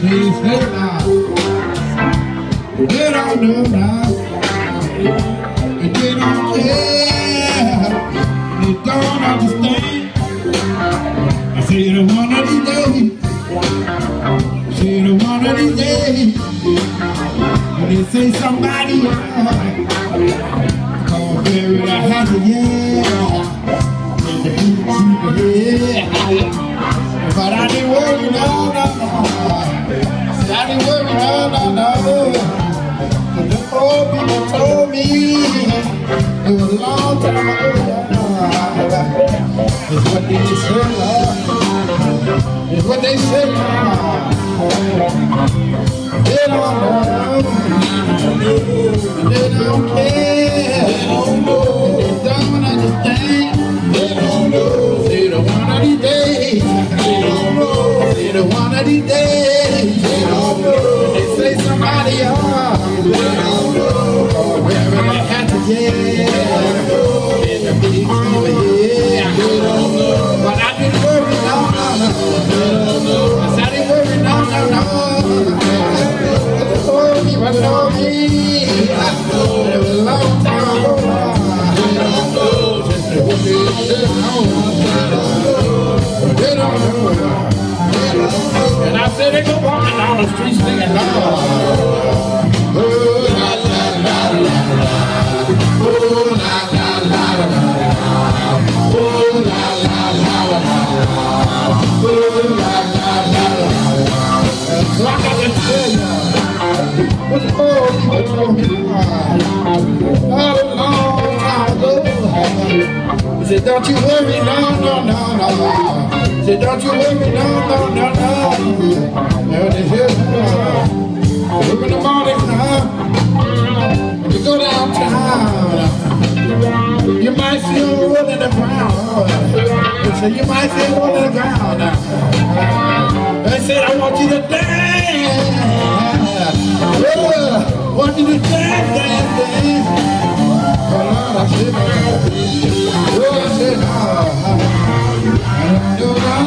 be fair now. They don't know now. And they don't care. They don't understand. I say you don't want any day. I say you don't want any day. And they say somebody. Call Barry, I had to, yeah. they is what they said, They don't know, they don't care, they don't know, they don't understand, they don't know, they don't want days, they don't know, they don't want days, they don't know, they say they don't know, wearing a hat, yeah. on the la la la la. Oh la la la la la. Oh la la la la la. Oh la la la la la. Oh la la la la la. Rock up and sing. Not a long time ago. Said, don't you worry, no, no, no, no. Said, don't you worry, no, no, no, no. and you might say on the ground. They said, I want you to dance. I want you to dance, dance, dance. But Lord, I said, oh, I said, oh, I said, oh,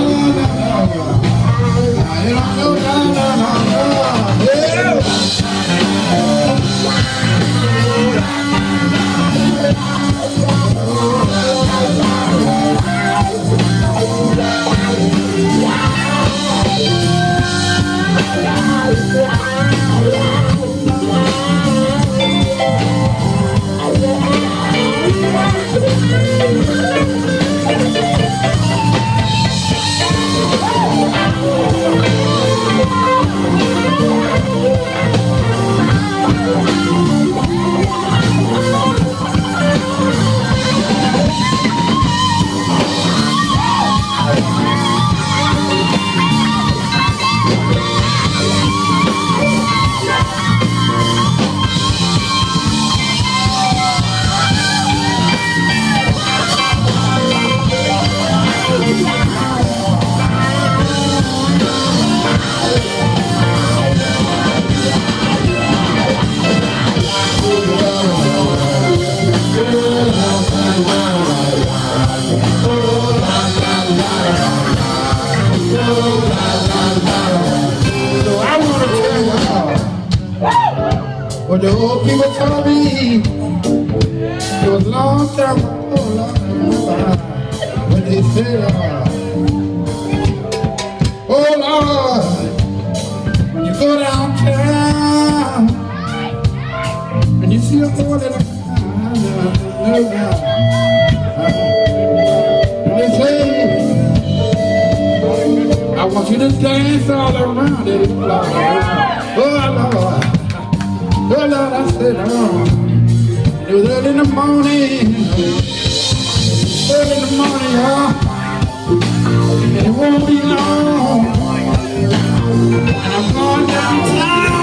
But the old people tell me it was long time ago when they said, oh, oh Lord, when you go downtown and you see a boy that I know now. And they say, I want you to dance all around it. Well, Lord, I said, down. It was early in the morning. Early in the morning, y'all. And it won't be long. And I'm going downtown.